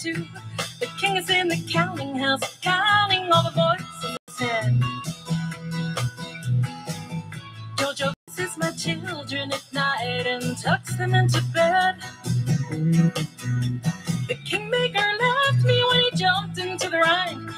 too. The king is in the counting house, counting all the voices in his head. Jojo kisses my children at night and tucks them into bed. The kingmaker left me when he jumped into the Rhine.